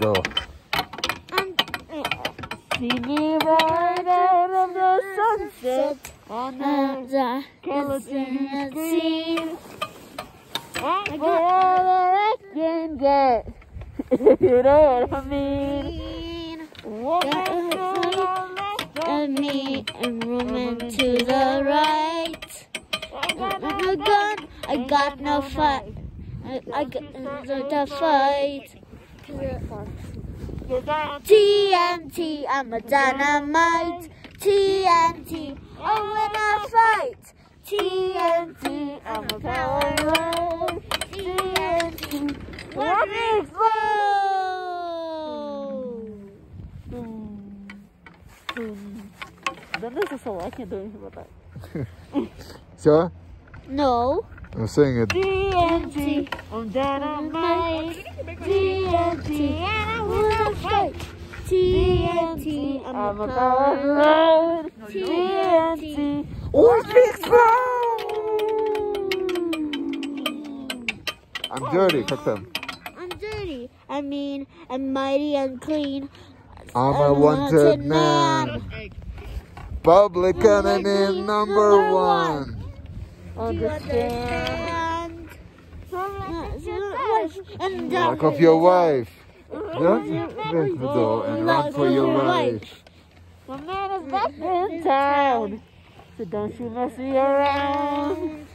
Go. See me right out of the sunset on the the skeleton scene. I'm all that I can get. you know what I mean? What and me and woman to the right. I got, no gun, I got no fight. I, I got the fight. TNT, I'm a dynamite. TNT, I win a fight. TNT, I'm a power load. TNT, what is Then this is all I can do anything about that. Все? No. I'm saying it. TNT on dynamite. TNT and I will fight. TNT, I'm a bad TNT, or big I'm dirty, cook them. I'm dirty. I mean, I'm mighty and clean. I'm, a wanted, man. Public enemy number one. Understand? And Lock up your wife. Don't break the door and run for your life. My man is back in town. So don't you mess me around.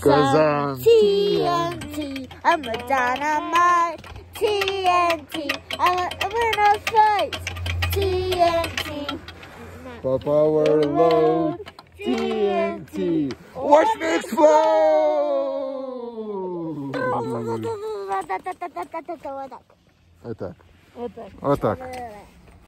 Cause I'm TNT, I'm a dynamite. TNT, I'm a, I'm a fight. TNT, Pop power load. Watch me explode! Вот так. Вот так. Вот так.